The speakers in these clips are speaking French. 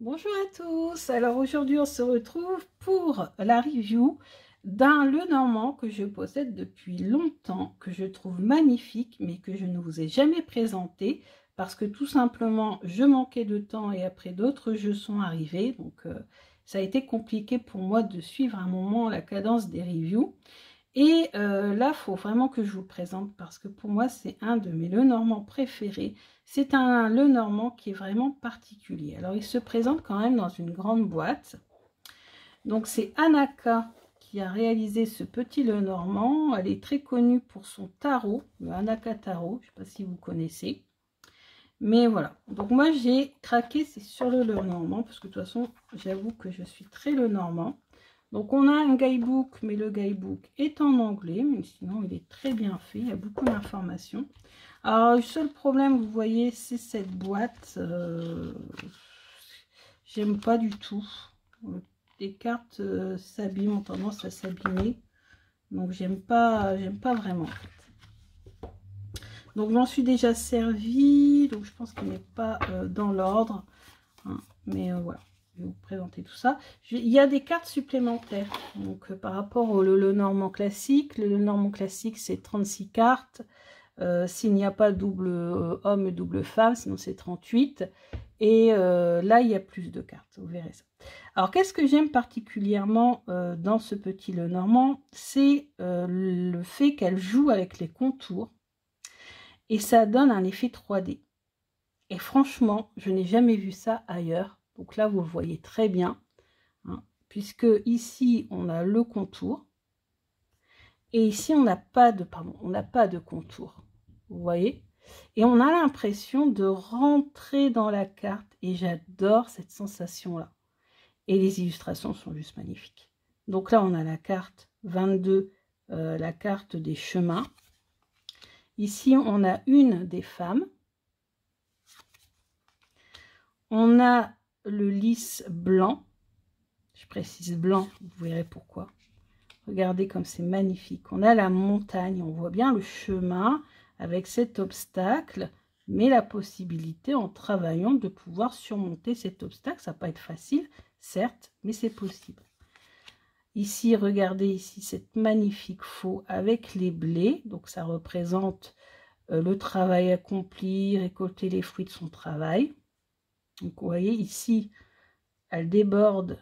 Bonjour à tous, alors aujourd'hui on se retrouve pour la review d'un Le Normand que je possède depuis longtemps, que je trouve magnifique mais que je ne vous ai jamais présenté parce que tout simplement je manquais de temps et après d'autres jeux sont arrivés. Donc euh, ça a été compliqué pour moi de suivre un moment la cadence des reviews et euh, là, il faut vraiment que je vous présente parce que pour moi, c'est un de mes Lenormand préférés. C'est un Lenormand qui est vraiment particulier. Alors, il se présente quand même dans une grande boîte. Donc, c'est Anaka qui a réalisé ce petit Lenormand. Elle est très connue pour son tarot, le Anaka Tarot. Je ne sais pas si vous connaissez. Mais voilà. Donc, moi, j'ai craqué, c'est sur le Lenormand parce que de toute façon, j'avoue que je suis très Lenormand. Donc on a un guidebook, mais le guidebook est en anglais, mais sinon il est très bien fait, il y a beaucoup d'informations. Alors le seul problème, vous voyez, c'est cette boîte. Euh, j'aime pas du tout. Les cartes euh, s'abîment, ont tendance à s'abîmer. Donc j'aime pas, j'aime pas vraiment Donc j'en suis déjà servi, donc je pense qu'il n'est pas euh, dans l'ordre. Hein. mais voilà je vous présenter tout ça. il y a des cartes supplémentaires. Donc, euh, par rapport au le, normand classique, le, normand classique, c'est 36 cartes. Euh, s'il n'y a pas double euh, homme et double femme, sinon c'est 38. Et là, il y a plus de cartes, vous verrez ça. Alors, qu'est-ce que j'aime particulièrement dans ce petit le normand? C'est le fait qu'elle joue avec les contours. Et ça donne un effet 3D. Et franchement, je n'ai jamais vu ça ailleurs. Donc là, vous le voyez très bien, hein, puisque ici, on a le contour. Et ici, on n'a pas de pardon, on pas de contour. Vous voyez Et on a l'impression de rentrer dans la carte. Et j'adore cette sensation-là. Et les illustrations sont juste magnifiques. Donc là, on a la carte 22, euh, la carte des chemins. Ici, on a une des femmes. On a le lys blanc. Je précise blanc, vous verrez pourquoi. Regardez comme c'est magnifique. On a la montagne, on voit bien le chemin avec cet obstacle, mais la possibilité en travaillant de pouvoir surmonter cet obstacle. Ça va pas être facile, certes, mais c'est possible. Ici, regardez ici cette magnifique faux avec les blés. Donc ça représente euh, le travail accompli, récolter les fruits de son travail. Donc, vous voyez, ici, elle déborde.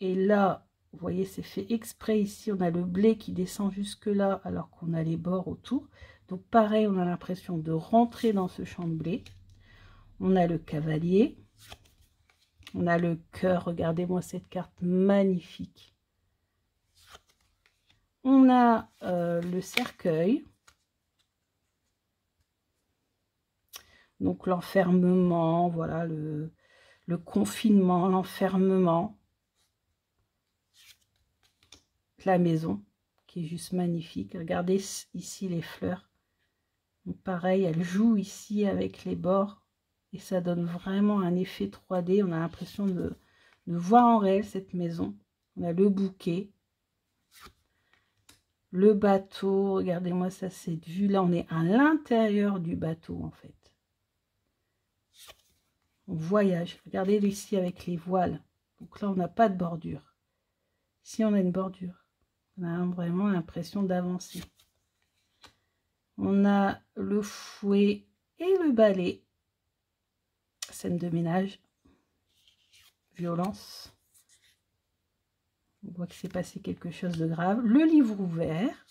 Et là, vous voyez, c'est fait exprès. Ici, on a le blé qui descend jusque là, alors qu'on a les bords autour. Donc, pareil, on a l'impression de rentrer dans ce champ de blé. On a le cavalier. On a le cœur. Regardez-moi cette carte magnifique. On a euh, le cercueil. Donc l'enfermement, voilà, le, confinement, l'enfermement. La maison, qui est juste magnifique. Regardez ici les fleurs. pareil, elle joue ici avec les bords. Et ça donne vraiment un effet 3D. On a l'impression de, de voir en réel cette maison. On a le bouquet. Le bateau, regardez-moi ça, cette vue-là, on est à l'intérieur du bateau en fait voyage. Regardez ici avec les voiles. Donc là, on n'a pas de bordure. Si on a une bordure, on a vraiment l'impression d'avancer. On a le fouet et le balai. Scène de ménage. Violence. On voit que c'est passé quelque chose de grave. Le livre ouvert.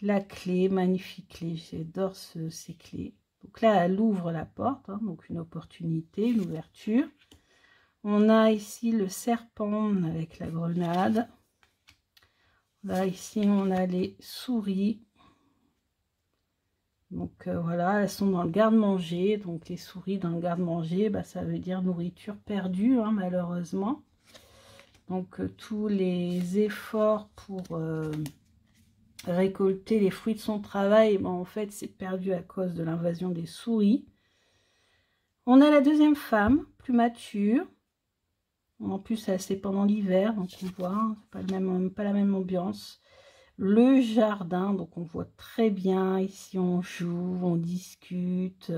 La clé, magnifique clé. J'adore ces clés. Donc là, elle ouvre la porte, hein, donc une opportunité, une ouverture. On a ici le serpent avec la grenade. Là, ici, on a les souris. Donc euh, voilà, elles sont dans le garde-manger. Donc les souris dans le garde-manger, bah, ça veut dire nourriture perdue, hein, malheureusement. Donc euh, tous les efforts pour... Euh, récolter les fruits de son travail, bon, en fait, c'est perdu à cause de l'invasion des souris. On a la deuxième femme, plus mature. En plus, c'est pendant l'hiver, donc on voit, hein, pas, le même, pas la même ambiance. Le jardin, donc on voit très bien, ici on joue, on discute,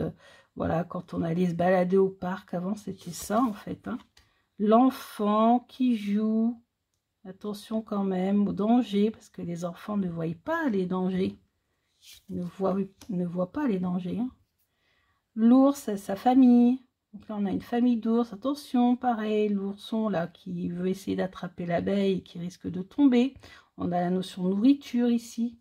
Voilà, quand on allait se balader au parc, avant c'était ça en fait. Hein. L'enfant qui joue, attention quand même au danger, parce que les enfants ne voient pas les dangers. ne voient, ne voient pas les dangers. Hein. L'ours, sa famille. Donc là, on a une famille d'ours. Attention, pareil, l'ourson là qui veut essayer d'attraper l'abeille et qui risque de tomber. On a la notion nourriture ici.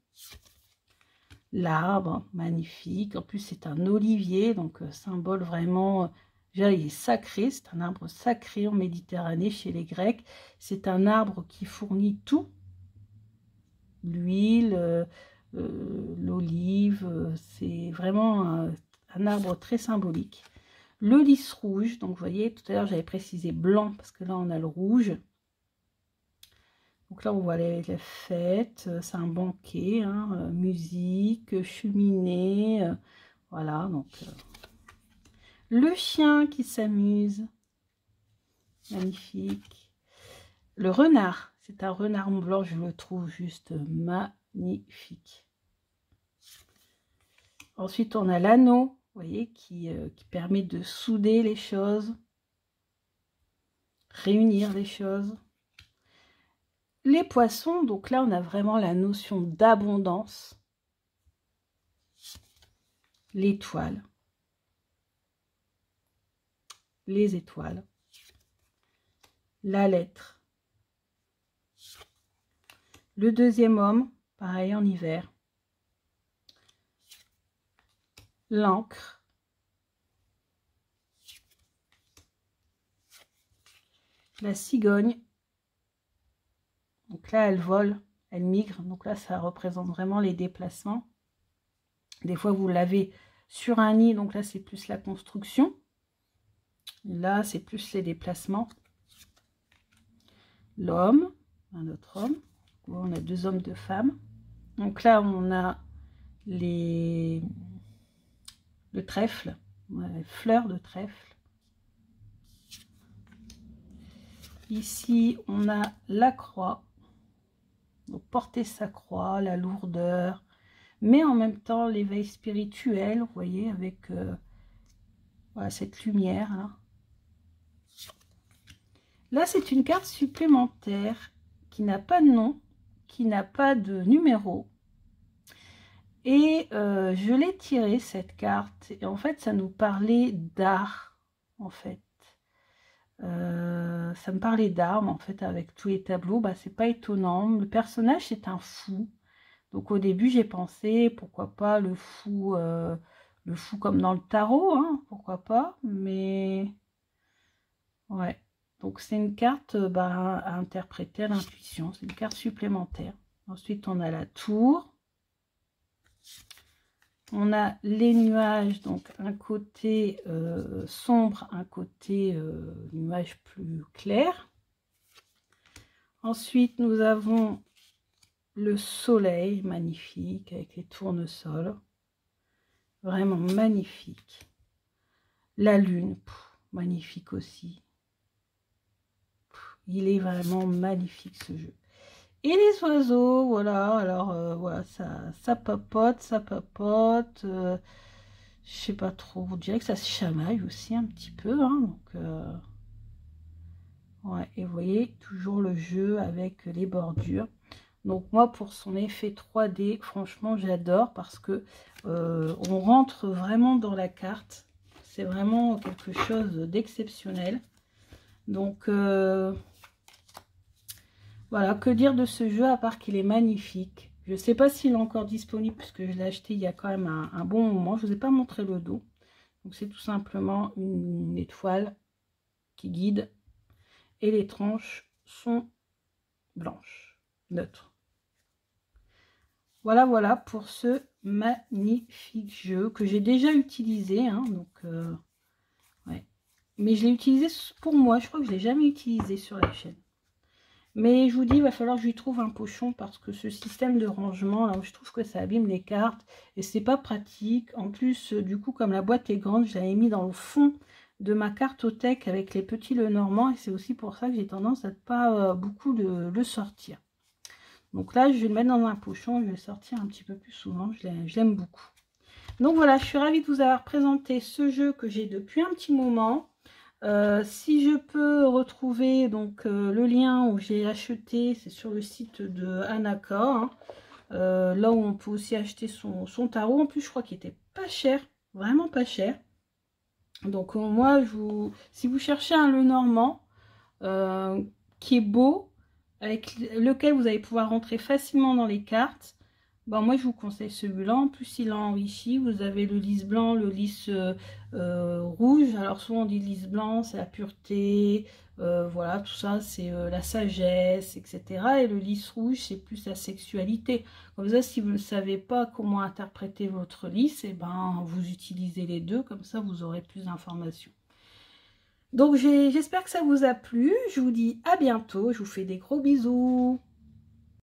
L'arbre, magnifique. En plus, c'est un olivier, donc euh, symbole vraiment... Euh, il est sacré, c'est un arbre sacré en Méditerranée chez les Grecs. C'est un arbre qui fournit tout. L'huile, euh, l'olive, c'est vraiment un, arbre très symbolique. Le lys rouge, donc vous voyez, tout à l'heure j'avais précisé blanc parce que là on a le rouge. Donc là, on voit les, fêtes, euh, c'est un banquet, hein, euh, musique, cheminée, euh, voilà, donc le chien qui s'amuse, magnifique. Le renard, c'est un renard blanc, je le trouve juste magnifique. Ensuite, on a l'anneau, vous voyez, qui, qui permet de souder les choses, réunir les choses. Les poissons, donc là, on a vraiment la notion d'abondance. L'étoile. Les étoiles. La lettre. Le deuxième homme, pareil en hiver. L'encre. La cigogne donc là, elle vole, elle migre. Donc là, ça représente vraiment les déplacements. Des fois, vous l'avez sur un nid. Donc là, c'est plus la construction. Là, c'est plus les déplacements. L'homme, un autre homme. On a deux hommes, deux femmes. Donc là, on a les le trèfle, les fleurs de trèfle. Ici, on a la croix. Donc porter sa croix, la lourdeur, mais en même temps l'éveil spirituel, vous voyez, avec euh, cette lumière là. Là, c'est une carte supplémentaire qui n'a pas de nom, qui n'a pas de numéro. Et euh, je l'ai tirée, cette carte. Et en fait, ça nous parlait d'art, en fait. Euh, ça me parlait d'armes en fait avec tous les tableaux. Bah, c'est pas étonnant. Le personnage c'est un fou. Donc au début j'ai pensé pourquoi pas le fou, euh, le fou comme dans le tarot, hein, pourquoi pas. Mais ouais. Donc c'est une carte bah, à interpréter à l'intuition. C'est une carte supplémentaire. Ensuite on a la tour. On a les nuages, donc un côté euh, sombre, un côté euh, nuage plus clair. Ensuite, nous avons le soleil, magnifique, avec les tournesols. Vraiment magnifique. La lune, magnifique aussi. il est vraiment magnifique ce jeu. Et les oiseaux, voilà, alors euh, voilà, ça, ça papote, ça papote. Euh, je sais pas trop, vous dirait que ça se chamaille aussi un petit peu. Hein, donc, euh, ouais, et vous voyez, toujours le jeu avec les bordures. Donc moi, pour son effet 3D, franchement, j'adore parce que on rentre vraiment dans la carte. C'est vraiment quelque chose d'exceptionnel. Donc, voilà, que dire de ce jeu à part qu'il est magnifique? Je ne sais pas s'il est encore disponible puisque je l'ai acheté il y a quand même un, bon moment. Je ne vous ai pas montré le dos. Donc c'est tout simplement une étoile qui guide. Et les tranches sont blanches, neutres. Voilà, voilà pour ce magnifique jeu que j'ai déjà utilisé. Hein, donc, euh. Mais je l'ai utilisé pour moi. Je crois que je ne l'ai jamais utilisé sur la chaîne. Mais je vous dis, il va falloir que je lui trouve un pochon parce que ce système de rangement, là, je trouve que ça abîme les cartes et c'est pas pratique. En plus, euh, du coup, comme la boîte est grande, je l'avais mis dans le fond de ma cartothèque avec les petits le normand et c'est aussi pour ça que j'ai tendance à ne pas euh, beaucoup le sortir. Donc là, je vais le mettre dans un pochon, je vais le sortir un petit peu plus souvent, je l'aime beaucoup. Donc voilà, je suis ravie de vous avoir présenté ce jeu que j'ai depuis un petit moment. Euh, si je peux retrouver donc euh, le lien où j'ai acheté, c'est sur le site de Anaka, hein. euh, là où on peut aussi acheter son, tarot. En plus, je crois qu'il était pas cher, vraiment pas cher. Donc moi, je vous, si vous cherchez un le normand qui est beau, avec lequel vous allez pouvoir rentrer facilement dans les cartes, Bon, moi, je vous conseille celui-là. En plus, il est enrichi. Vous avez le lys blanc, le lys euh, euh, rouge. Alors, souvent, on dit lys blanc, c'est la pureté. Euh, voilà, tout ça, c'est la sagesse, etc. Et le lys rouge, c'est plus la sexualité. Comme ça, si vous ne savez pas comment interpréter votre lys, et eh ben, vous utilisez les deux. Comme ça, vous aurez plus d'informations. Donc, j'espère que ça vous a plu. Je vous dis à bientôt. Je vous fais des gros bisous.